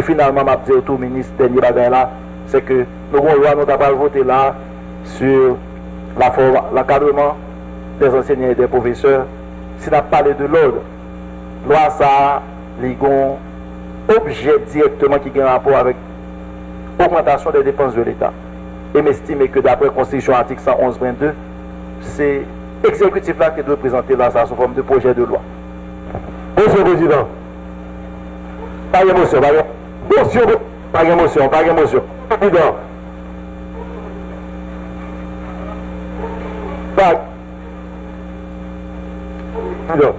Et finalement, m'a dit au ministre, dernier bagage là, c'est que nous avons nous voté là sur l'encadrement des enseignants et des professeurs. Si nous parlé de l'ordre, loi ça, les objet directement qui a un rapport avec l'augmentation des dépenses de l'État. Et m'estime que d'après la Constitution article 111.22, c'est l'exécutif là qui doit présenter là ça sous forme de projet de loi. Monsieur le Président, pas d'émotion, pas d'émotion, pas d'émotion, pas d'émotion. Président. Pas. Président,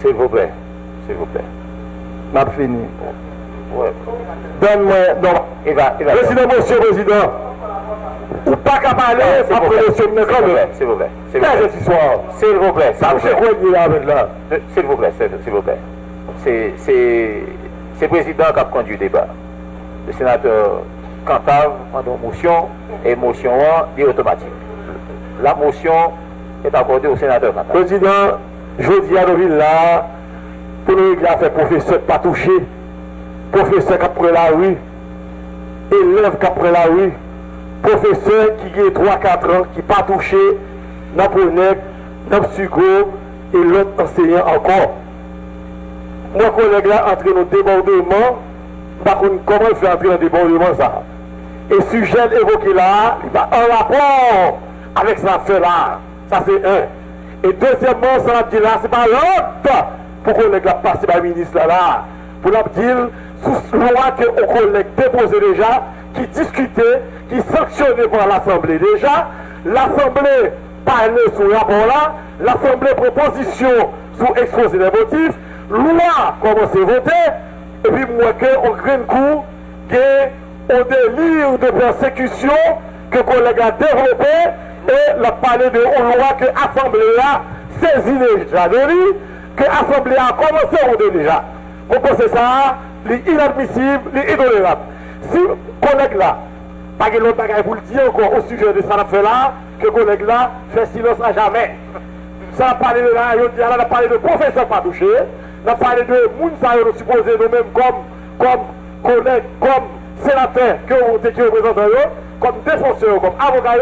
s'il vous plaît, s'il vous plaît. M'a fini. Ouais. Donne-moi. Non, il va, il va. Président, monsieur Président. Ou pas qu'à parler après le S'il vous plaît. S'il vous plaît. S'il vous plaît. S'il vous plaît, s'il vous plaît. C'est le président qui a conduit le débat. Le sénateur Cantave pendant motion et motion est automatique. La motion est accordée au sénateur Cantave. Président, je dis à nos là, pour nous, a fait professeur pas touché, professeur qui a pris la rue, élève qui a pris la rue, professeur qui a 3-4 ans, qui pas touché, dans le dans le et l'autre enseignant encore. Moi, collègue là, entre nos débordements, par contre, comment fait entrer dans débordement ça Et sujet évoqué là, il va en rapport avec cette affaire-là. Ça, c'est un. Et deuxièmement, ça dit là, c'est pas l'autre pour qu'on les passer par le ministre là, pour leur dire, sous loi que on collègue déposé déjà, qui discutait, qui sanctionnait par l'Assemblée déjà, l'Assemblée parlait sur le rapport là, l'Assemblée proposition sous exposé des motifs, à voter, et puis moi que on crée un coup, un délire de persécution que le collègue a développé, et la parlé de loi que l'Assemblée a saisi déjà de lui, que l'Assemblée a commencé à voter déjà. Vous pensez ça, c'est inadmissible, c'est intolérable. Si le collègue là, pas que l'autre bagaille pour le dire encore au sujet de ça fait là, que collègue là fait silence à jamais. Ça a parlé de là, il a parlé de professeur pas touché, on a parlé de Mounsa, nous supposé nous-mêmes comme, comme collègues, comme sénateurs que vous représentant, comme défenseurs, comme avocats,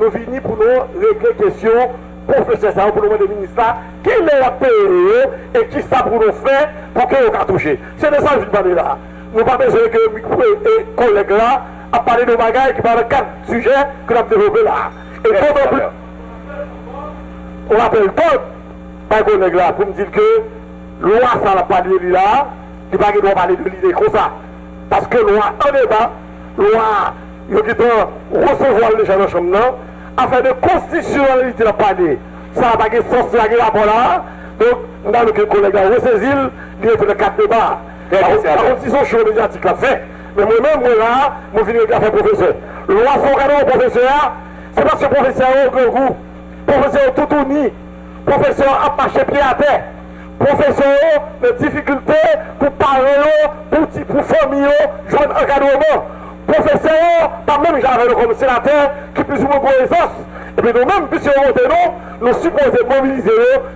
nous venons pour nous régler question professeur ça pour nous demander ministre qui est la payé et qui ça pour nous faire pour que nous touché. C'est de ça que je parle là. Nous pas besoin que les collègues là a parlé de bagages qui parlent de quatre sujets que nous avons développés là. Et plus, on appelle tout par collègue là pour me dire que loi ça n'a pas de là, qui pas doit parler de l'idée comme ça. Parce que loi en débat, loi, il doit recevoir les gens dans la chambre, afin de constitutionnalité de parler. Ça n'a pas de sens de la rapport là. Donc, on a le collègue à ressaisir, il fait le quatre débats. Par contre, si son show médiatique l'a fait, mais moi-même, moi là, je finis de faire professeur. Loi son cadeau au professeur, c'est parce que le professeur a au goût. Professeur tout uni. Professeur a marché pied à terre. Professeur, les difficultés pour parler, pour, pour famille, joindre un encadrement. Professeur, pas même j'avais comme sénateur qui puisse vous connaissance. Et puis nous-mêmes, voter nous, nous supposons mobiliser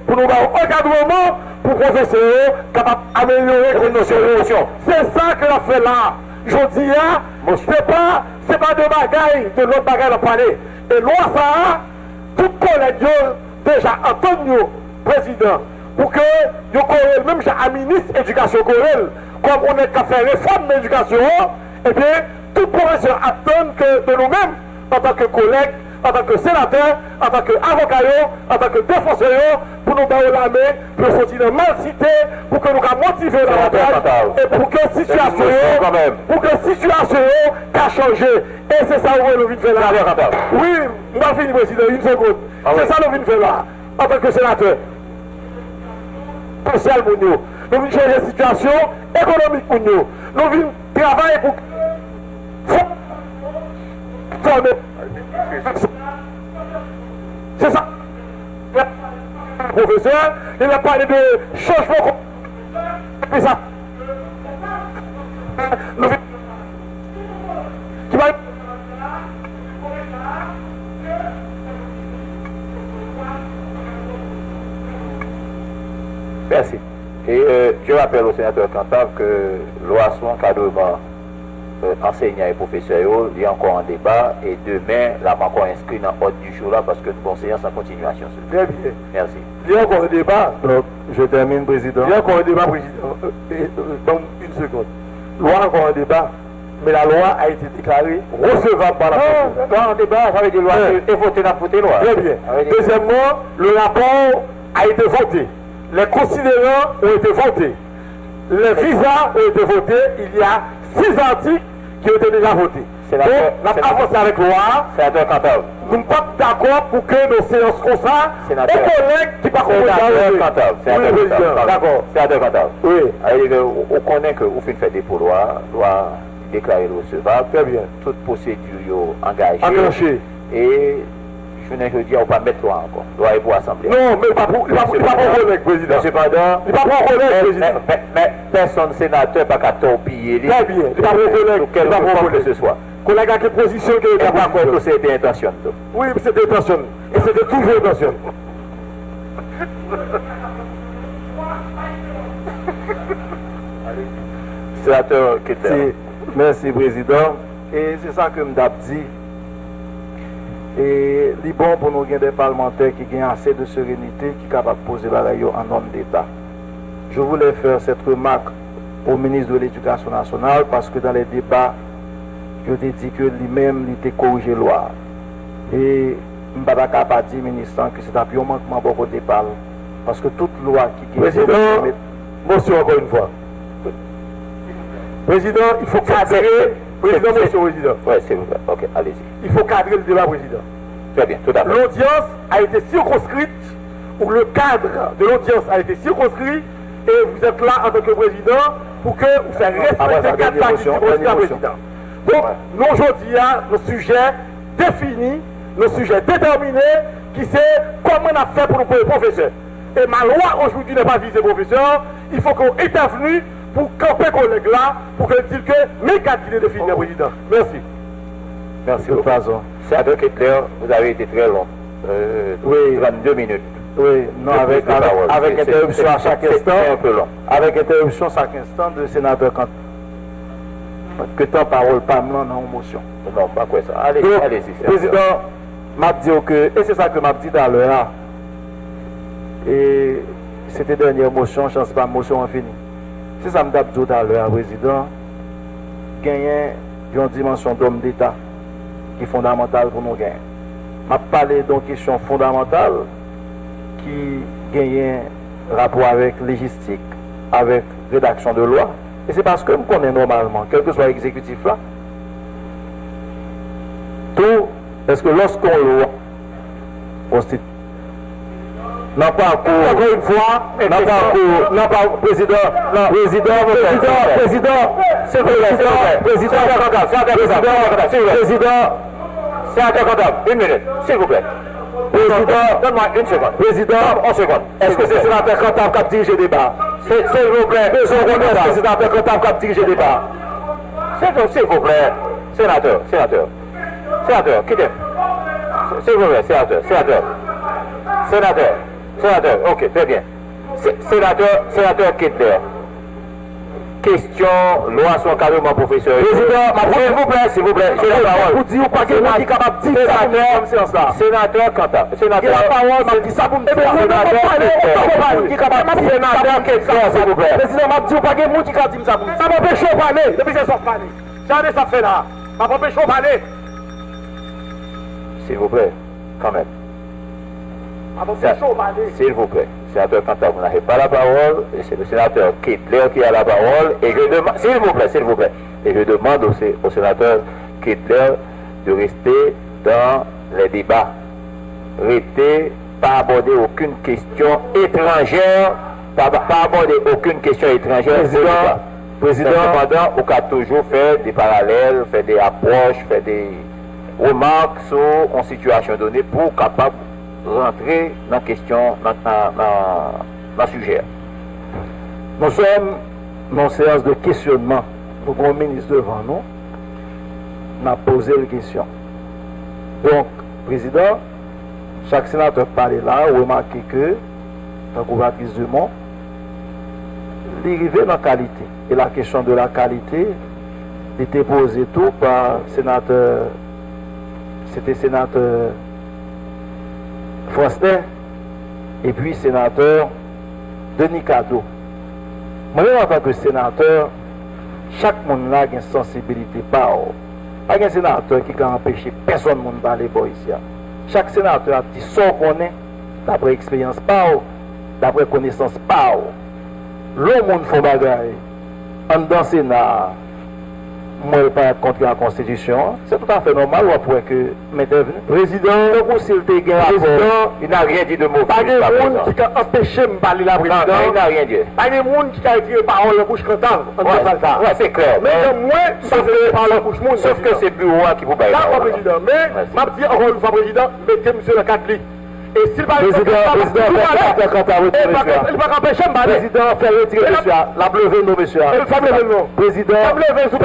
pour nous avoir un encadrement pour professeurs capable d'améliorer nos solutions. C'est ça que l'on fait là. Je dis, hein, c'est pas, c'est pas de bagaille, de l'autre bagaille à parler. Et loi ça, tout collègue déjà entendu, président, pour que nous même un ministre éducation comme on est qu'à faire réforme de l'éducation, et bien, tout professeur attend que de nous-mêmes, en tant que collègues, en tant que sénateur, en tant qu'avocat, en tant que défenseur, pour nous donner la main, pour sortir de mal cité, pour que nous motiver la bataille, et pour que la situation, pour que la situation a changé. Et c'est ça que nous venons faire là. Oui, nous avons fini, président, une seconde. Ah c'est ça que nous venons faire là, en tant que sénateur. Social pour nous. Nous venons changer la situation économique pour nous. Nous venons travailler pour c'est ça. Professeur, il a parlé de changement. C'est ça. Qui va. Merci. Et euh, je rappelle au sénateur Cantab que l'OASO encadrement euh, enseignants et professeurs, il y a encore un débat et demain, là, on encore inscrit dans l'ordre du jour là parce que nous séance en continuation. Très bien. Merci. Il y a encore un débat. Donc, je termine, Président. Il y a encore un débat, Président. Euh, euh, euh, donc, une seconde. Loi encore un débat. Mais la loi a été déclarée recevable par la Non, non, un débat, ça veut dire loi, et voter dans voter loi. Très bien. Deuxièmement, le rapport a été voté. Les considérants ont été votés. Les visas ont été votés. Il y a six articles qui ont été déjà votés. Donc, la- a avancé avec loi. Sénateur. Nous ne sommes pas d'accord pour que nos séances comme ça, Sénateur. aux collègues qui Sénateur Cantab. Oui, Sénateur. Cantab. D'accord. Sénateur. Oui, Alors, on connaît que vous faites des pour loi, loi déclarée recevable. très bien. Toute procédure engagée. Enclenché. Et je ne veux dire, on va pas mettre loi encore. Loi pour assemblée. Non, mais il pas pour pas pour- pas pour président. Cependant, Il pas pour mais, président. mais- personne sénateur pas qu'à torpiller Très bien. Il pas pour quelle Il pas pour que ce soit. Collègue à quelle position que il a pas contre, c'était intention. Oui, c'était intention. Et c'était toujours intention. Sénateur Kettler. Merci, merci, Président. Et c'est ça que je dit. Et il est bon pour nous des parlementaires qui ont assez de sérénité, qui sont capables de poser la rayon en nom d'État. Je voulais faire cette remarque au ministre de l'Éducation nationale parce que dans les débats, je t'ai dit que lui-même, il était corrigé loi. Et je ne pas capable de dire, ministre, que c'est un manquement pour côté parle. Parce que toute loi qui Président, motion encore une fois. Président, il faut cadrer. Président, C'est- motion, président. Oui, s'il vous. Ok, allez-y. Il faut cadrer le débat, président. Très bien, tout à fait. L'audience a été circonscrite, ou le cadre de l'audience a été circonscrit, et vous êtes là en tant que président pour que vous fassiez Ah ça quatre parties du président. Donc, nous aujourd'hui, nos sujets définis, nos sujets déterminés, qui c'est comment on a fait pour nous professeurs. Et ma loi aujourd'hui n'est pas visée professeur, il faut qu'on intervenu pour camper collègue là, pour que dire que mes quatre idées définies, président. Merci. Merci de beaucoup. Sénateur Kettler, vous avez été très long. Euh, Oui. 22 minutes. Oui, non, de avec, de avec, avec C'est- interruption c'est- à chaque c'est- instant. C'est un peu long. Avec interruption chaque instant de sénateur Kant. Que ta parole pas non une motion. Non, pas quoi ça. Allez, Donc, sénateur. président, m'a dit que, et c'est ça que m'a dit tout à l'heure, hein. et c'était dernière motion, je ne sais pas, motion infinie. C'est ça que dit tout à l'heure, président, gagner une dimension d'homme d'État qui est fondamentale pour nous gagner. m'a parlé d'une question fondamentale qui gagne rapport avec légistique, avec rédaction de loi. Et c'est parce que nous connaissons normalement, quel que soit l'exécutif là, tout, est-ce que lorsqu'on loi constitue, n'a pas cours, encore une fois, n'a pas cours, n'a pas, président, non, président, président, président, président, président, président, président, Cantab, une minute, s'il vous plaît. président, Donne-moi une seconde. président, En seconde. est-ce que c'est le sénateur Cantab qui a dirigé le débat S'il vous plaît, Est-ce que c'est le sénateur Cantab qui a dirigé le débat s'il vous plaît, sénateur, sénateur, sénateur, quittez. S'il vous plaît, sénateur, sénateur, sénateur, sénateur, ok, très bien. Sé- Sénateur, sénateur Kittler. Question, loi sur carrément professeur. Président, ma- s'il vous plaît, s'il vous plaît, j'ai la parole. Vous dites pas que qui est capable de dire ça là. Sénateur Kanta, sénateur. La parole, m'a dit ça pour me dire. Sénateur Sénateur ça. Sénateur Kittler, s'il vous plaît. Président m'a dit pas que moi qui est capable de dire ça pour me dire. Ça m'empêche de parler depuis que je suis parlé. J'en ai ça fait là. Ça m'empêche de parler. S'il vous plaît, quand même. Ça m'empêche de parler. S'il vous plaît, sénateur Kanta, vous n'avez pas la parole, et c'est le sénateur Kittler qui a la parole, et je demande, s'il vous plaît, s'il vous plaît, et je demande au, au sénateur Kittler de rester dans les débats. Rester, pas aborder aucune question étrangère, pas, pas aborder aucune question étrangère. Président, président. Cependant, on a toujours fait des parallèles, fait des approches, fait des remarques sur une situation donnée pour capable rentrer la question, dans, dans le sujet. Nous sommes dans une séance de questionnement. Nous avons un ministre devant nous. On a posé la question. Donc, président, chaque sénateur parle là, remarquez que, dans la Patrice Dumont, l'arrivée dans la qualité. Et la question de la qualité était posée tout par sénateur, c'était sénateur Foster et puis sénateur Denis Cadeau. Moi, en tant que sénateur, chaque monde a une sensibilité Pas un sénateur qui peut empêcher personne de parler ici. Chaque sénateur a dit son qu'on est, d'après expérience par d'après connaissance par Le monde fait bagaille. En dans le Sénat, moi, pas contre la Constitution. C'est tout à fait normal après que m'intervenu. Président, le s'il te Président, il n'a rien dit de mauvais. Pas de monde qui empêché de parler la président. Non, il n'a rien dit. Pas de monde qui a tiré parole la bouche cantante. Ouais, c'est clair. Mais moi, ça fait parole la bouche monde. Sauf que c'est bureau qui vous. D'accord, président. Mais, m'a dit encore une fois, président, mettez monsieur le président, président, fait retirer monsieur. La bleu nous, monsieur. Président, président,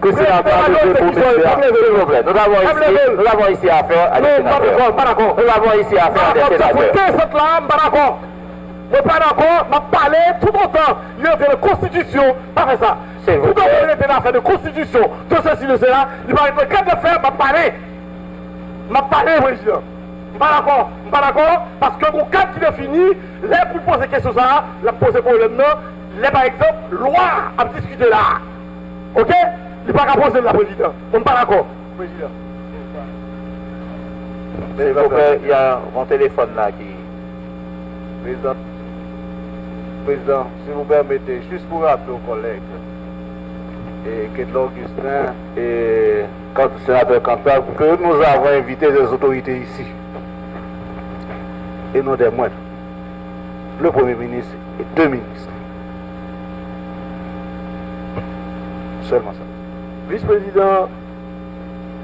que c'est la monsieur. Nous avons ici, affaire à des sénateurs. Nous avons ici affaire à des sénateurs. Je pas d'accord, parler tout autant. Il y a de constitution, pas ça. C'est vous. Vous comprenez l'affaire de constitution, de ceci, de cela. Il va être capable de faire, je parler. Je parler, président pas d'accord. Pas d'accord parce que mon cadre qui fini, les pour poser question ça, la poser problème non, les par exemple, loi à discuter là. OK? Il pas qu'à poser la président. On n'est pas d'accord. Président. il y a mon téléphone là qui. Président. Président, si vous permettez, juste pour rappeler aux collègues, et que l'Augustin et quand sénateur Campbell, que nous avons invité des autorités ici et non des moindres. Le Premier ministre et deux ministres. Seulement ça. Vice-président,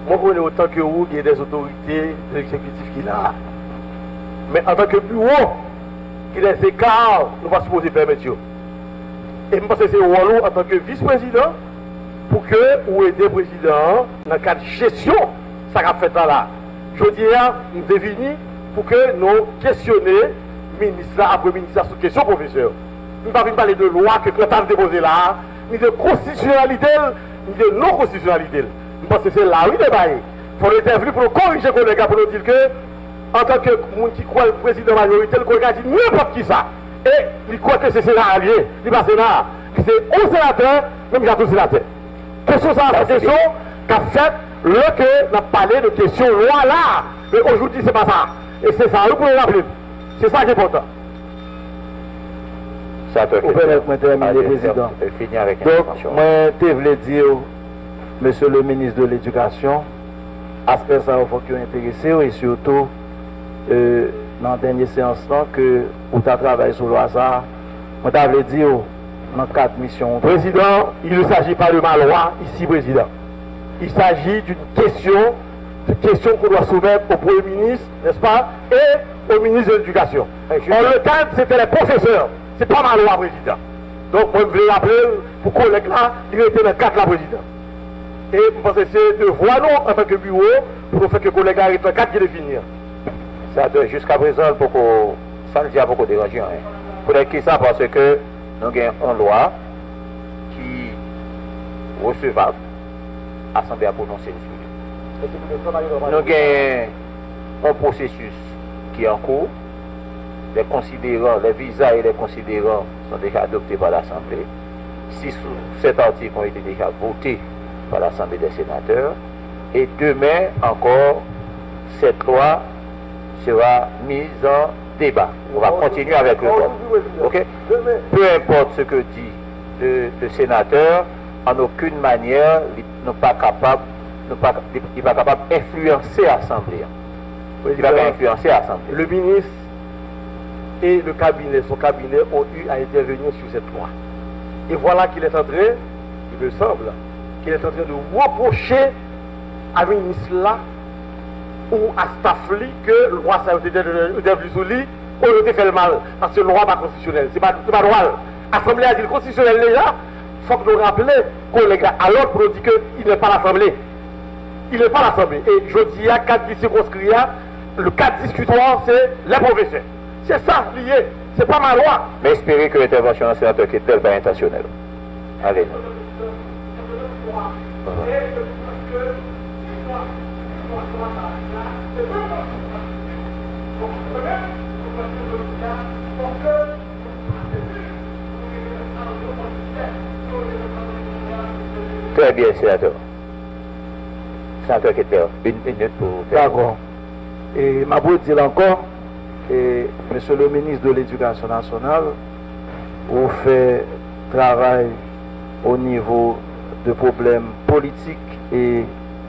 moi je connais autant que vous, il y a des autorités de l'exécutif qui là. Mais en tant que bureau, il y a des écarts, nous ne pas supposer permettre. Et je pense que c'est Wallou en tant que vice-président pour que vous le président dans le cadre de gestion, ça a fait là. Je dis, nous devons pour que nous questionnions ministre après ministre sur question professeur. Nous ne pas parler de loi que le temps déposé là, ni de constitutionnalité, ni de non-constitutionnalité. Je pense que c'est là où il est Il faut intervenir pour corriger les collègues, pour nous dire que, en tant que monde qui croit le président majorité, le collègue dit n'importe qui ça. Et il croit que c'est sénat allié, il pas sénat. C'est au sénateur, même j'ai tout sénateur. Question ça, la question qu'a fait le que n'a parlé de question loi là. Mais aujourd'hui, c'est pas ça. Et c'est ça, vous pouvez rappeler. C'est ça qui est important. Ça peut Vous permettez terminer, Président. Donc, moi, je voulais dire, Monsieur le ministre de l'Éducation, aspect ça, il faut que intéressé et surtout, euh, dans la dernière séance là, que vous avez travaillé sur le hasard, je voulais dire, dans quatre missions. Président, il ne s'agit pas de ma loi ici, Président. Il s'agit d'une question question qu'on doit soumettre au Premier ministre, n'est-ce pas, et au ministre de l'Éducation. En le cadre, c'était les professeurs. C'est pas ma loi, président. Donc, moi, je voulais rappeler pour collègues là, il était dans le cadre la président. Et je pense que c'est de voir nous, en tant que bureau, pour faire que les collègues arrivent dans le cadre qui définir. Jusqu'à présent, beaucoup, ça ne dit pas beaucoup déranger. Hein. Pour qui ça, parce que nous avons une loi qui recevable, assemblée à prononcer nous avons un processus qui est en cours. Les considérants, les visas et les considérants sont déjà adoptés par l'Assemblée. Six ou sept articles ont été déjà votés par l'Assemblée des sénateurs. Et demain encore, cette loi sera mise en débat. On va continuer avec le vote. Peu importe ce que dit le, sénateur, en aucune manière, n'est pas capable n'est pas capable d'influencer l'Assemblée. Il va pas influencer l'Assemblée. Le ministre et le cabinet, son cabinet, ont eu à intervenir sur cette loi. Et voilà qu'il est en train, il me semble, qu'il est en train de reprocher à ministre là ou à Staffli que le roi été lui on a fait le mal. Parce que le roi n'est pas constitutionnel. Ce n'est pas, pas droit. L'Assemblée a dit le constitutionnel déjà. Il faut que nous rappelions, collègues, alors pour dire qu'il n'est pas l'Assemblée il n'est pas l'Assemblée. Et je dis à quatre circonscrits, le cadre discutoire, c'est les professeurs. C'est ça, lié. C'est pas ma loi. Mais espérez que l'intervention d'un sénateur qui est tel pas intentionnelle. Allez. Très bien, sénateur. Une minute pour... D'accord. Et ma dire encore, et Monsieur le ministre de l'Éducation nationale, vous fait travail au niveau de problèmes politiques et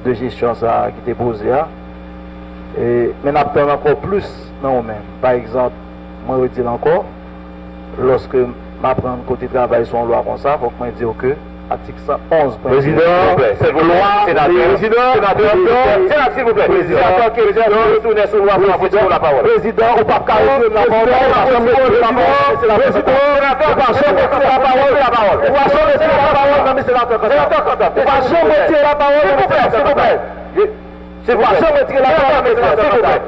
de gestion ça qui était posé. là. Et, mais nous encore plus non même. Par exemple, moi je dis encore, lorsque je prends côté travail sur une loi comme ça, il faut que je dise que article 111. Président, c'est vos lois, sénateur. Président, sénateur, s'il vous plaît. Président. Retourné sur loi, la parole. Président, pas carré la parole. Président, sénateur, pas jamais tirer la parole, la parole. Jamais tirer la parole, mais sénateur, sénateur, jamais tirer la parole, s'il vous plaît, s'il vous plaît. S'il vous plaît. jamais tirer la parole, S'il vous plaît.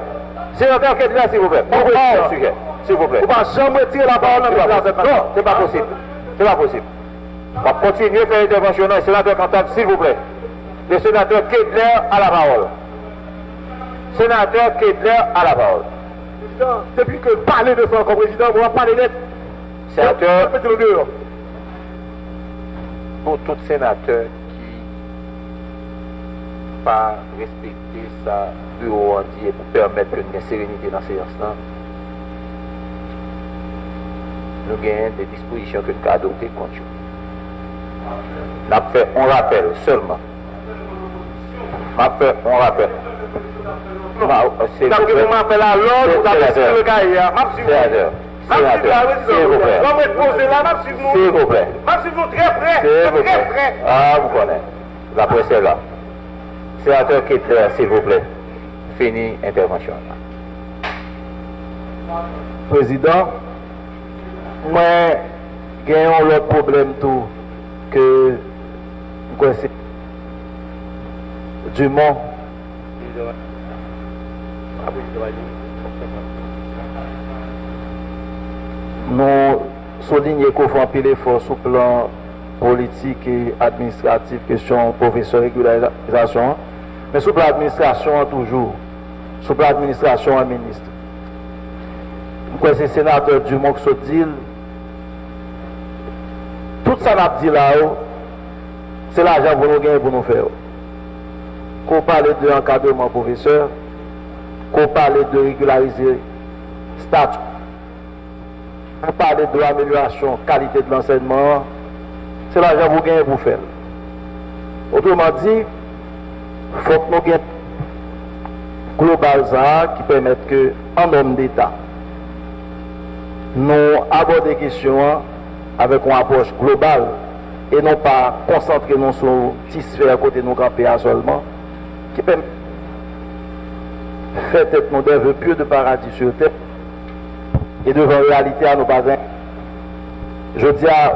Sénateur s'il vous plaît. S'il vous plaît. Ou pas jamais tirer la parole, non, mais sénateur. Non, c'est pas possible. C'est pas possible. On va continuer à faire l'intervention. Sénateur Cantal, s'il vous plaît. Le sénateur Kedler à la parole. Sénateur Kedler à la parole. Président, Depuis que parler de ça comme président, on va parler net. Sénateur, pour tout sénateur qui pas respecter sa bureau entier pour permettre que nous ayons sérénité dans ces instants, nous gagnons des dispositions que nous avons adoptées contre nous. Nous avons fait un rappel seulement. Nous avons fait un rappel. Ma-. On être posé là, m'a suivi S'il vous plaît. Ah, vous connaissez. La presse est là. Sénateur s'il vous plaît. Fini intervention. Président, moi, j'ai un autre problème tout que Dumont. Nous soulignons qu'on fait un pile effort sur le plan politique et administratif, question professeur régularisation, mais sur le administration toujours, sur le administration un ministre. Pourquoi c'est sénateur Dumont qui se dit, tout ça n'a dit là-haut, c'est l'argent pour nous gagner pour nous faire. Qu'on parle de encadrement professeur, qu'on parle de régulariser statut, qu'on parle de l'amélioration qualité de l'enseignement, c'est l'argent pour gagner pour faire. Autrement dit, il faut que nous gagnions global ça qui permette que, en homme d'État, nous abordons des questions avec une approche globale et non pas concentrer nous sur une petite sphère côté nos camper seulement, qui de faire tête nos des pieux de paradis sur terre et devant réalité à nos parents. Je dis à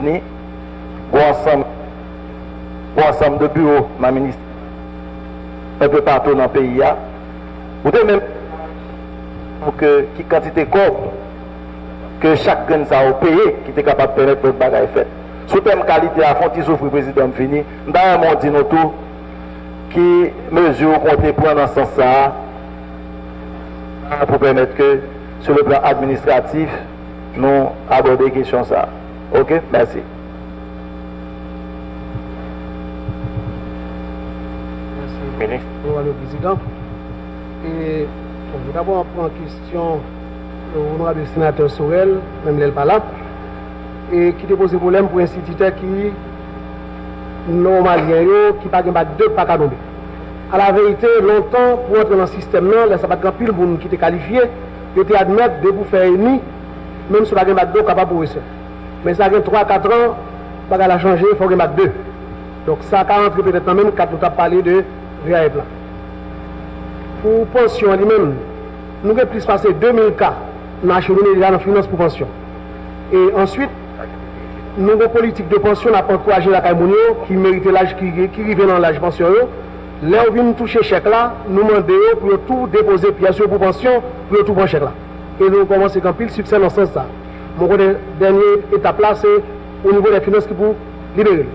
unis, bon ensemble, bon ensemble de bureaux, ma ministre, un peu partout dans le pays, là. ou même pour que qui quantité corps que chaque grain ça a payé qui était capable de permettre notre bagage fait. Sous thème qualité à fond, souffre le président fini. D'ailleurs, mon dit tout qui mesure compter prendre dans ce sens ça pour permettre que sur le plan administratif nous aborder question ça. OK, merci. Ministre. Bonjour le président. Et vais d'abord prendre en question l'honorable sénateur Sorel, même l'elle pas là, et qui te pose problème pour un instituteur qui normalien, yo, qui pas pas deux pas tomber. À la vérité, longtemps, pour entrer dans le système, là, ça pas grand pile nous qui étaient qualifiés, ils étaient admettre de pour faire ennemi, même si pas de deux capable pour ça. Mais ça a 3-4 ans, pas la changer, il faut que deux. Donc ça a rentré peut-être même quand nous avons parlé de VAE plan. Pour pension lui-même, nous avons plus passé 2000 cas dans la déjà dans finance pour pension. Et ensuite, nous avons politique de pension, nous avons encouragé la Caïmounio qui mérite l'âge qui, qui dans l'âge pension. Là, on vient toucher chèque là, nous demandons pour tout déposer pièce pour pension, pour tout prendre chèque là. et nous commençons à pile succès dans ce sens. Mon dernière étape là, c'est au niveau des finances qui pour libérer.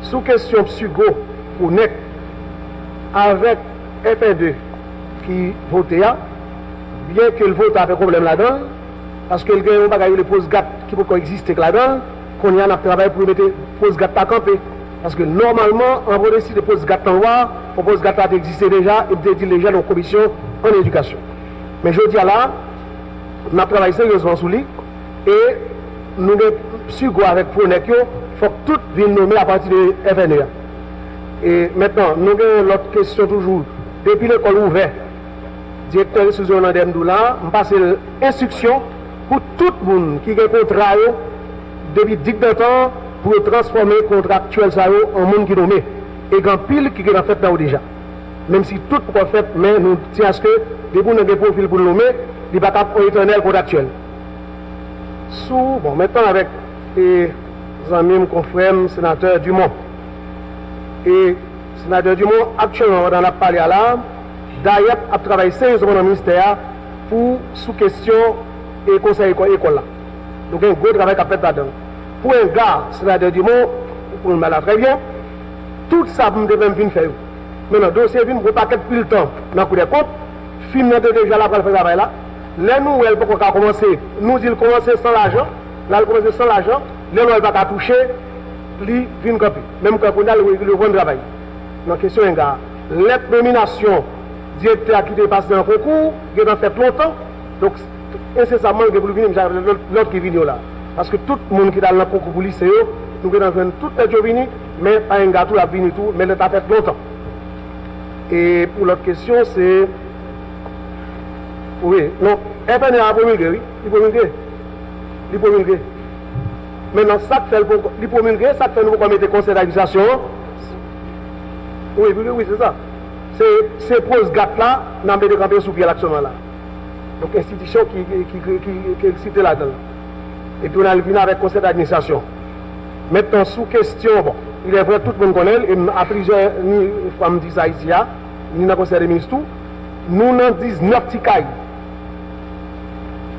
Sous question psycho pour NEC, avec FN2 qui votait, bien que le vote a fait problème là-dedans, parce que le gars, pas le pose gâte qui peut coexister là-dedans, qu'on y a un travail pour mettre pose gâte à camper. Parce que normalement, va décider de poser gâte en loi, pour poser gâte à exister déjà et peut-être déjà dans la commission en éducation. Mais je dis à là, on a travaillé sérieusement sur lui et nous sommes avec Pronek, il faut que tout vienne nommer à partir de FNE. Et maintenant, nous avons l'autre question toujours. Depuis l'école ouverte, direktor resizyon nan demdou la, mpase l'instruksyon pou tout moun ki gen kontra yo debi dik datan pou transforme kontraktuel sa yo an moun ki nomè. E gan pil ki gen an fèt nan ou deja. Mèm si tout pou kon fèt, men nou ti aske debou nan gen profil pou nomè, li baka pou etanel kontraktuel. Sou, bon, mètan avèk e zanmim konfrem senatèr Dumont. E senatèr Dumont, aktyonman, wadan ap pale alam, d'ailleurs, a travaillé sérieusement dans le ministère pour sous question et conseil école. Donc, un gros travail qu'a fait là-dedans. Pour un gars, sénateur Dumont, pour le mal très bien, tout ça, vous devez venir faire. Maintenant, dossier vient pour pas plus le temps dans le coup des comptes. Film déjà là pour faire travail là. Les nous, elle peut commencer, nous il commencer sans l'argent, là elle commence sans l'argent, les nous elle va toucher, lui vient copie. Même quand on a le bon travail. Donc question est gars, les nominations directeur qui dépasse dans le concours, il a fait longtemps. Donc incessamment, il venir l'autre qui vient là. Parce que tout le monde qui est dans le concours pour lycée, nous avons fait tout les venir, mais pas un gâteau à venir tout, mais il a fait longtemps. Et pour l'autre question, c'est oui, non. FNE a promulgué, oui. Il promulgué. Il promulgué. Maintenant, ça fait le promulgué, ça fait nous mettre conseil d'administration. Oui, oui, oui, c'est ça. se pose gat la nan mè de kampè sou pi al akseman la. Donk institisyon ki eksite la dan. E pi ou nan vina vek konsep administrasyon. Mètnen sou kestyon, bon, il evre tout moun konel, e aplize ni fam di sa iti ya, ni nan konsep de ministou, nou nan diz nop ti kay.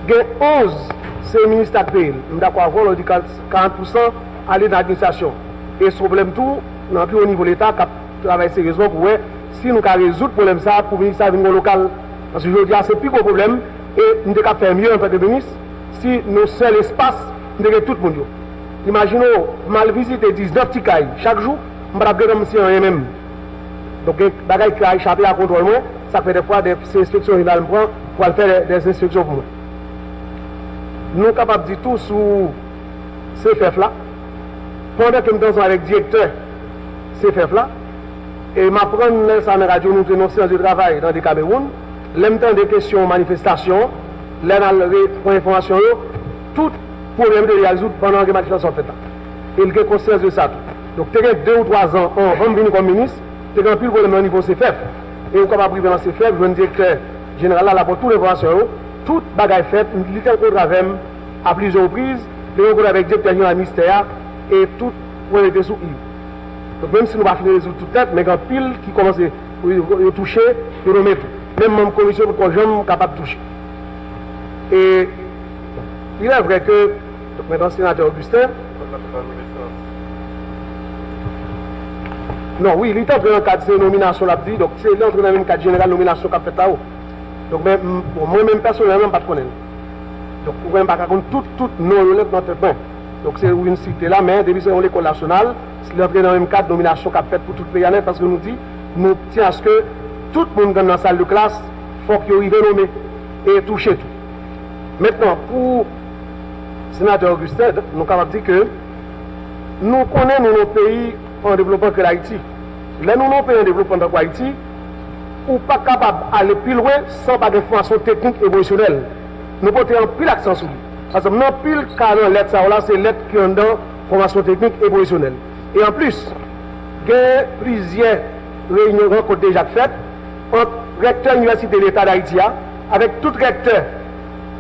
Gen 11 se minister akpèl, mda kwa vol, ou di 40% alè nan administrasyon. E sou problem tou, nan pi ou nivou l'Etat, kap travè seryezman pou wè, si nou ka rezout problem sa, pou ministra vin nou lokal, anse jodi ase pi kou problem, e nou de kap fè mye, anpe de ministre, si nou sel espas, nou de gen tout moun yo. Imagino, mal vizite 19 tikay, chak jou, mbrap gen msi an yemem. Donk bagay ki a echapè a kontrol mwen, sa kwe defwa de se inspeksyon rinal mpran, pou al fè de se inspeksyon pou mwen. nous sommes capables de dire tout sur CFF là. Pendant que nous sommes avec le directeur CFF là, et ma prendre ça dans radio, nous séance de travail dans le Cameroun, l'aime des questions, manifestations, l'aime pour information, tout problème de résoudre pendant que les manifestations sont faites il a conscience de ça. Donc, tu as deux ou trois ans, on va venir comme ministre, tu as plus de problème au niveau CFF. Et on capable de dans CFF, je veux dire que général là, pour toutes les informations, tout bagaille fait, nous avons avec à plusieurs reprises, rencontres avec le directeur du ministère et tout pour être sous Donc même si nous pas finir les tout tête, mais quand pile qui commence à toucher, nous remet tout. Même mon commission pour qu'on jamais capable de toucher. Et il est vrai que, donc maintenant sénateur Augustin, non, oui, il est en train de cadre de nomination là, donc c'est l'entrée dans le cadre général nomination qu'a fait là-haut. Donc moi-même personnellement, pas de connaître. Donc, vous ne pas tout, tout relève notre point. Donc, c'est une cité là, mais depuis c'est l'école nationale, li entre nan menm kat nominasyon kap fet pou tout pe yalè, paske nou di, nou ti aske tout moun gen nan sal de klas, fok yo yi renome, e touche tout. Mètnen, pou senatèr Augustin, nou kapap di ke, nou konen nou nou peyi an devlopan ke la iti. Lè nou nou peyi an devlopan tak wa iti, ou pa kapab ale pil wè, san pa defansyon teknik evoisyonel. Nou pote an pil aksan sou li. Asam nan pil kanan let sa wala, se let ki an dan formasyon teknik evoisyonel. E an plus, gen plizye reynyon kon kote jak fet, an rektor Universite l'Etat d'Haïtia, avek tout rektor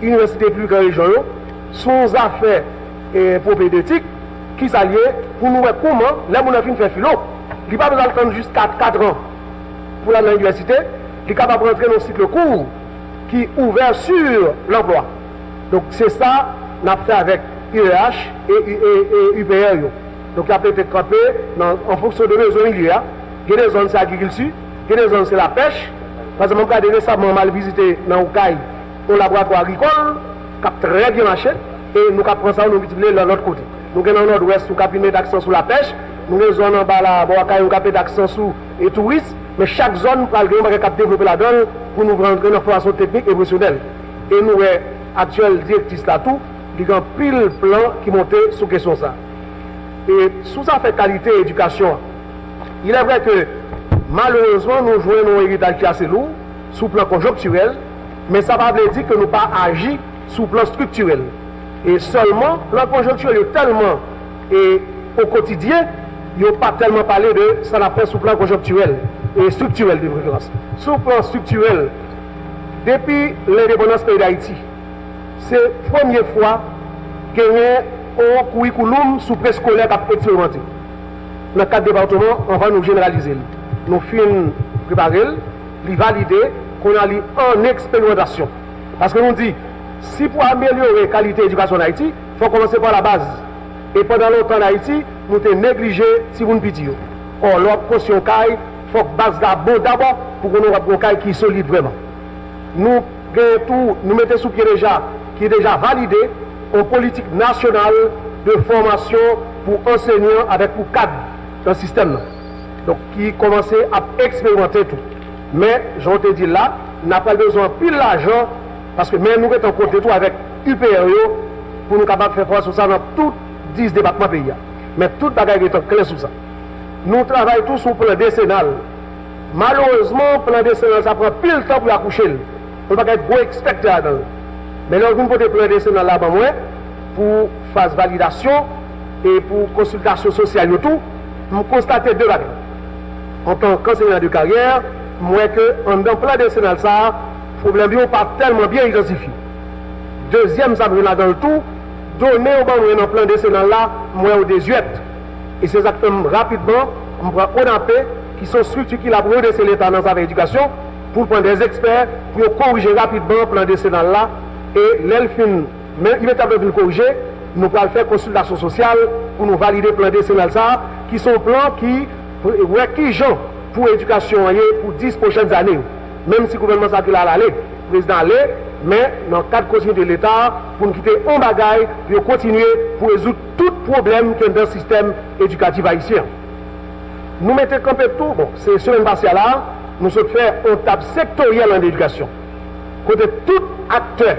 Universite publik an rejon yo, son zafè e, propédétique ki salye pou nou wè kouman lè moun an fin fè filo. Li pa bezal kon jist 4 an pou la nan universite, li kapab rentre nan sikle kou ki ouver sur l'emploi. Donc, se sa, nap fè avèk IEH et, et, et, et UPR yo. Donc il a été campé en fonction de besoins milieux. Il y a des zones c'est l'agriculture, il y a des zones c'est la pêche. Par exemple, on a récemment mal visité dans Oukaï un laboratoire agricole qui a très bien marché et nous avons ça nous multiplier de l'autre côté. Nous avons dans nord-ouest, nous avons mis d'accent sur la pêche, nous avons zone en bas là, nous avons d'accent sur les touristes, mais chaque zone, nous avons développer la donne pour nous rendre une formation technique et professionnelle. Et nous, actuel directrice là tout, il y a un pile plan qui montait sur question ça. Et sous ça fait qualité éducation, il est vrai que malheureusement nous jouons un héritage qui assez lourd, sous plan conjoncturel, mais ça va dire que nous pas agi sous plan structurel. Et seulement, plan conjoncturel est tellement, et au quotidien, il n'y a pas tellement parlé de ça n'a fait sous plan conjoncturel et structurel de préférence. Sous plan structurel, depuis l'indépendance pays d'Haïti, c'est la première fois qu'il y a un curriculum sous préscolaire qui a expérimenté. Dans quatre départements, on va nous généraliser. Nous finissons préparer, les valider, qu'on a en expérimentation. Parce que nous dit, si pour améliorer la qualité d'éducation en Haïti, il faut commencer par la base. Et pendant longtemps en Haïti, nous avons négligé si vous ne Or, l'autre caution il faut que base d'abord pour que nous ayons un qui est solide vraiment. Nous, nous mettons sous pied déjà qui est déjà validé en politique nationale de formation pour enseignants avec pour cadre dans le système. Donc, qui commençait à expérimenter tout. Mais, j'en te dit là, n'a pas besoin plus d'argent parce que même nous mettons en côté tout avec UPRO pour nous capables de faire face sur ça dans tous 10 départements pays. Mais tout le bagage est clair sur ça. Nous travaillons tous sur le plan décennal. Malheureusement, le plan décennal, ça prend plus de temps pour accoucher. On va être gros expecté là-dedans. Mais là, vous pouvez plan décennal là-bas, pour phase validation et pour consultation sociale et tout, nous constatons deux bagages. En tant qu'enseignant de carrière, moi que en dans plan décennal ça, le problème n'est pas tellement bien identifié. Deuxième, ça là dans le tout, donner au ban dans plan décennal là, moi au désuète. Et c'est exactement rapidement, on prend ONAP, qui sont structures qui l'ont redressé l'État dans sa éducation, pour prendre des experts, pour corriger rapidement le plan décennal là, et l'ELFIN, il est de corriger, nous allons faire consultation sociale pour nous valider le plan décennal ça, qui sont plans qui, qui gens pour l'éducation pour 10 prochaines années. Même si le gouvernement s'est aller, le président allait, mais dans le cadre de l'État, pour nous quitter en bagaille, pour continuer pour résoudre tout problème qu'il y a dans le système éducatif haïtien. Nous mettons campé tout, bon, c'est semaine passée là, nous sommes fait un table sectoriel en éducation. Côté tout acteur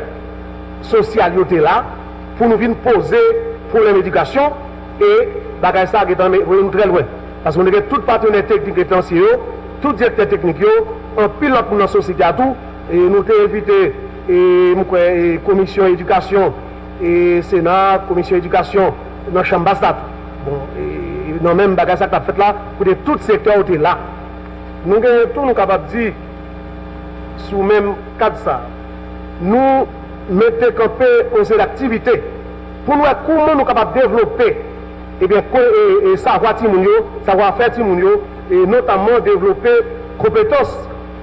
social est là, pour nous venir poser problème d'éducation, et ça qui est très loin. Parce qu'on a tout partenaire technique et tout directeur technique, un pilote pour la société à tout, et nous avons invité et, commission éducation et Sénat, commission éducation dans la Bon, et dans même bagage ça fait là, pour tout secteur était là. Nous tout nous capables de dire, sous même cadre ça, mettons campé aux activités pour nous comment nous capables de développer. Et bien, savoir faire et notamment développer compétences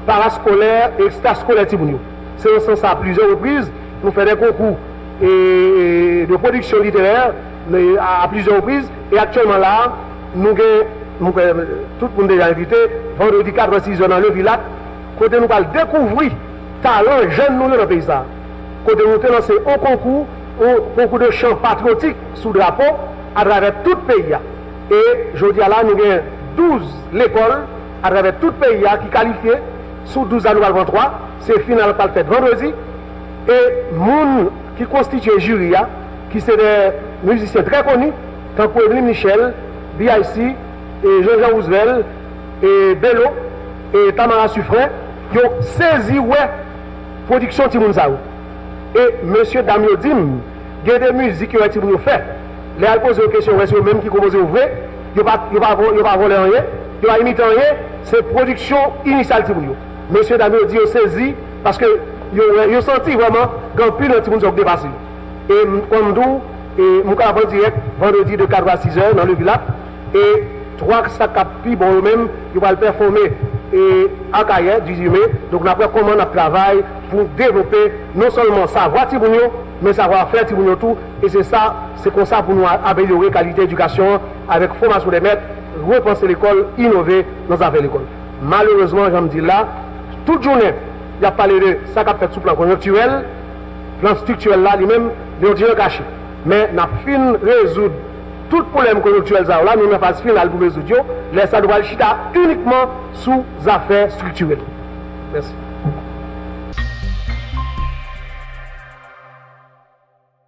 parascolaires et extrascolaires C'est en sens à plusieurs reprises, nous faisons des concours et, de production littéraire à, plusieurs reprises. Et actuellement là, nous, nous tout le monde est invité, vendredi 4 6 dans le village, côté nous allons découvrir talent jeune nous dans le pays. Côté avons lancé un concours, un concours de chant patriotique sous drapeau à travers tout le pays. Et je dis là, nous avons 12 l'école à travers tout le pays qui qualifié sous 12 annuels 23. C'est final pas fait vendredi. Et moun qui constitue le jury, qui sont des musiciens très connus, comme Evelyn Michel, BIC, et Jean-Jean Roosevelt, et Bello, et Tamara Suffren, qui ont saisi ouais, production Timounzaou. Et M. Damio Dim, il y a des musiques qui ont été faites. Les a posé une question, est-ce même qui commence à ouvrir, il ne va pas voler rien, il va imiter rien, c'est production initiale Monsieur Damio dit, saisi, parce que a senti vraiment qu'un plus de monde ont dépassé. Et comme nous, et nous avons direct vendredi de 4 à 6 heures dans le village, et trois sacs à bon eux-mêmes, ils vont performer et à carrière du résumé. Donc, on apprend comment on travaille pour développer non seulement savoir Tibounio, mais savoir faire Tibounio tout. Et c'est ça, c'est comme ça pour nous améliorer la qualité d'éducation avec formation des maîtres, repenser l'école, innover dans affaires l'école. Malheureusement, je me là, toute journée, il y a parlé de ça qu'a fait sous plan conjoncturel, plan structurel là, lui-même, est caché. Mais, on a fini résoudre tout problème conjoncturel là, nous n'avons pas finale pour résoudre, mais ça doit chita uniquement sous affaires structurelles. Merci.